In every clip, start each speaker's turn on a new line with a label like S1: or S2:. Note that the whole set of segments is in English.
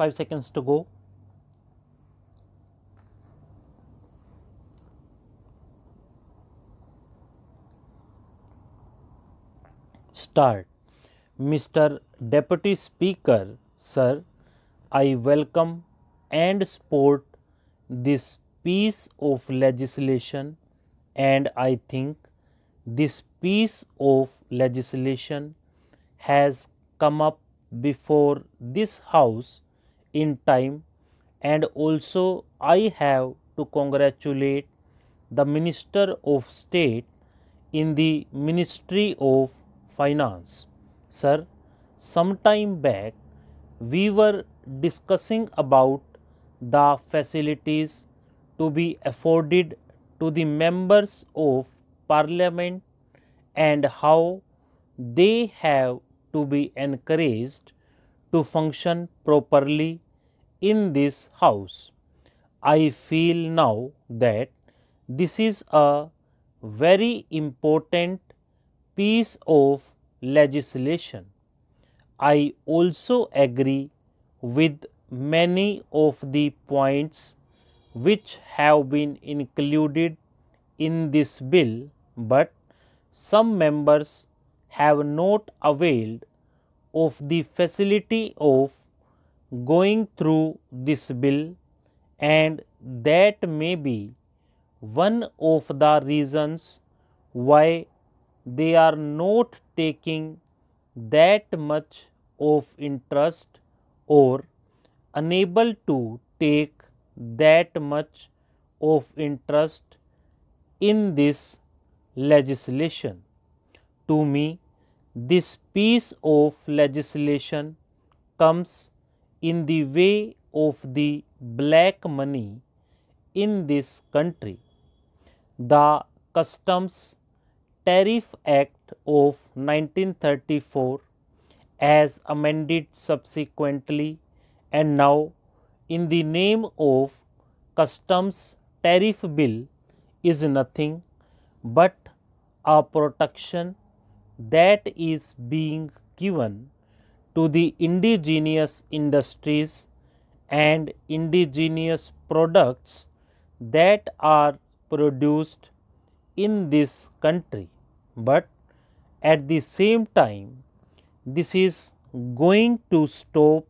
S1: 5 seconds to go. Start. Mr. Deputy Speaker, Sir, I welcome and support this piece of legislation and I think this piece of legislation has come up before this house in time and also I have to congratulate the Minister of State in the Ministry of Finance. Sir, some time back we were discussing about the facilities to be afforded to the members of parliament and how they have to be encouraged to function properly in this house. I feel now that this is a very important piece of legislation. I also agree with many of the points which have been included in this bill, but some members have not availed of the facility of going through this bill and that may be one of the reasons why they are not taking that much of interest or unable to take that much of interest in this legislation. To me, this piece of legislation comes in the way of the black money in this country. The Customs Tariff Act of 1934 as amended subsequently and now in the name of Customs Tariff Bill is nothing but a protection that is being given to the indigenous industries and indigenous products that are produced in this country. But at the same time, this is going to stop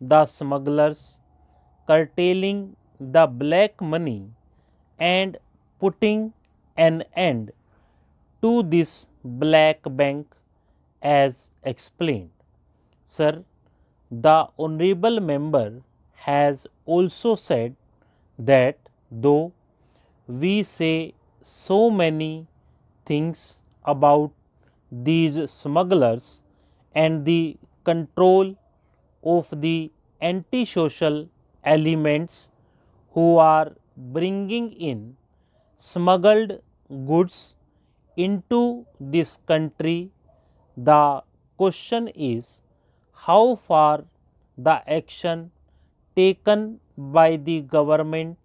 S1: the smugglers curtailing the black money and putting an end to this black bank as explained. Sir, the honorable member has also said that though we say so many things about these smugglers and the control of the antisocial elements who are bringing in smuggled goods into this country, the question is how far the action taken by the government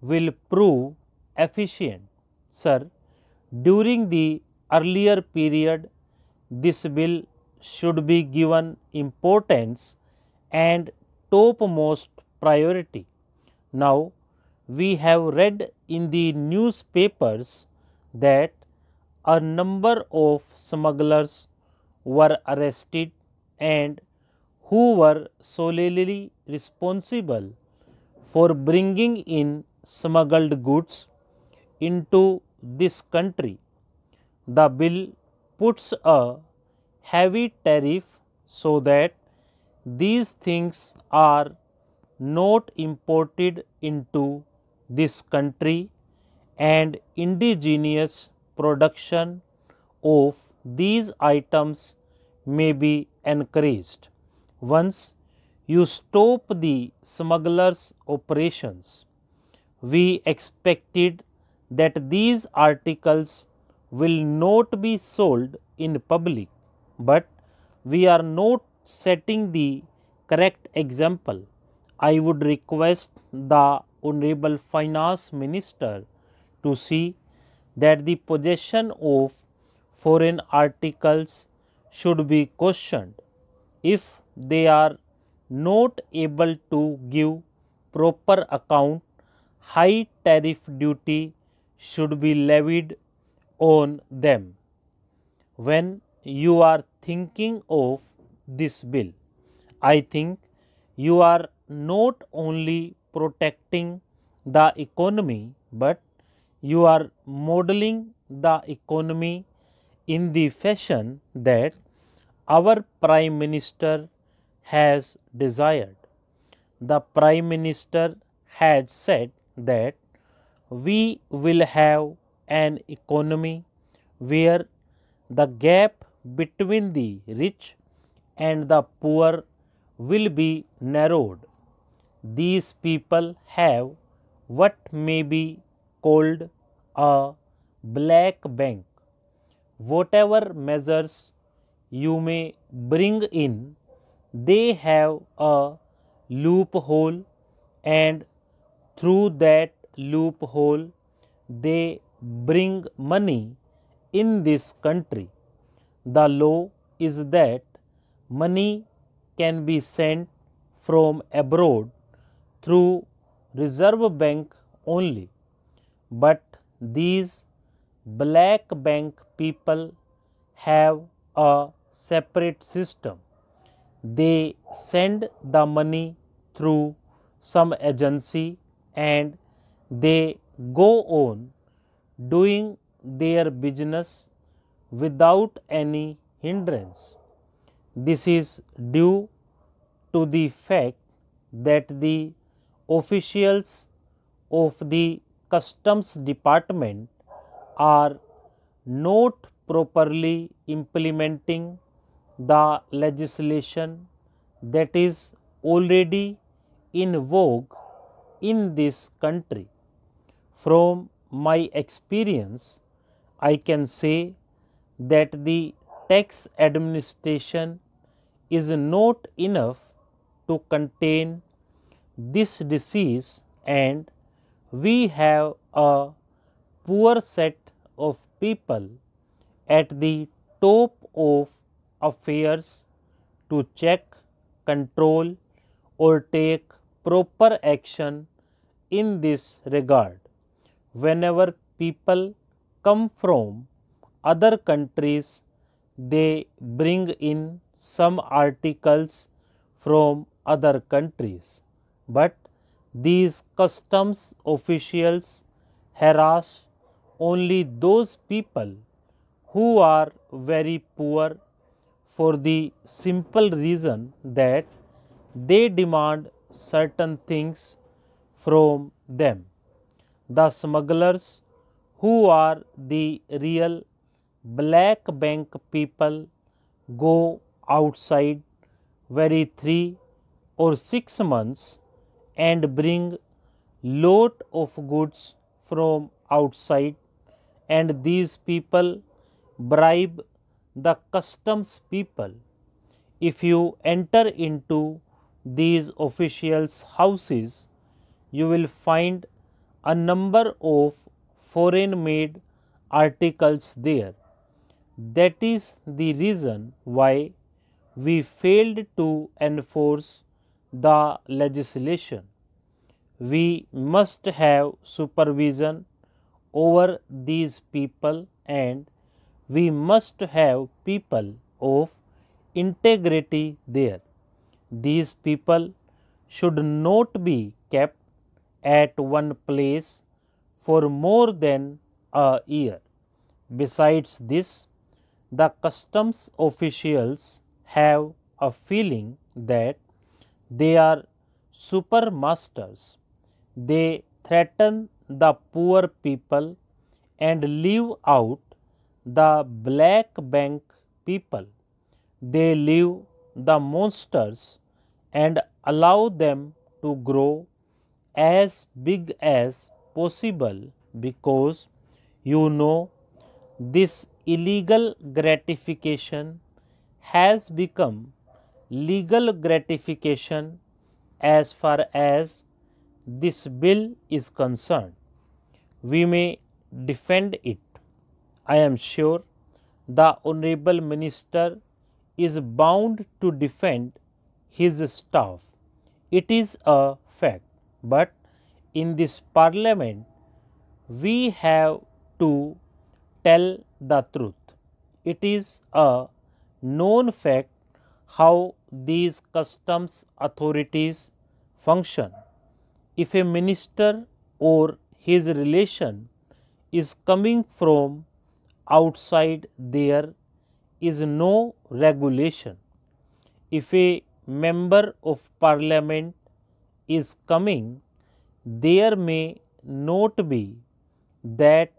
S1: will prove efficient. Sir, during the earlier period, this bill should be given importance and topmost priority. Now, we have read in the newspapers that a number of smugglers were arrested and who were solely responsible for bringing in smuggled goods into this country. The bill puts a heavy tariff so that these things are not imported into this country and indigenous production of these items may be encouraged. Once you stop the smugglers' operations, we expected that these articles will not be sold in public, but we are not setting the correct example. I would request the Honorable Finance Minister to see that the possession of foreign articles should be questioned if they are not able to give proper account, high tariff duty should be levied on them. When you are thinking of this bill, I think you are not only protecting the economy but you are modeling the economy in the fashion that our Prime Minister has desired. The Prime Minister had said that we will have an economy where the gap between the rich and the poor will be narrowed. These people have what may be called a black bank. Whatever measures you may bring in, they have a loophole, and through that loophole, they bring money in this country. The law is that money can be sent from abroad through Reserve Bank only. But these black bank people have a separate system. They send the money through some agency and they go on doing their business without any hindrance. This is due to the fact that the officials of the customs department are not properly implementing the legislation that is already in vogue in this country. From my experience, I can say that the tax administration is not enough to contain this disease and we have a poor set of people at the top of affairs to check, control or take proper action in this regard. Whenever people come from other countries, they bring in some articles from other countries, but these customs officials harass only those people who are very poor for the simple reason that they demand certain things from them. The smugglers who are the real black bank people go outside very three or six months and bring lot of goods from outside and these people bribe the customs people. If you enter into these officials' houses, you will find a number of foreign made articles there. That is the reason why we failed to enforce the legislation. We must have supervision over these people and we must have people of integrity there. These people should not be kept at one place for more than a year. Besides this, the customs officials have a feeling that they are super masters. They threaten the poor people and leave out the black bank people. They leave the monsters and allow them to grow as big as possible because you know this illegal gratification has become legal gratification as far as this bill is concerned. We may defend it. I am sure the Honorable Minister is bound to defend his staff. It is a fact, but in this parliament we have to tell the truth. It is a known fact how these customs authorities function. If a minister or his relation is coming from outside, there is no regulation. If a member of parliament is coming, there may not be that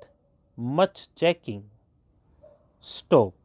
S1: much checking. Stop.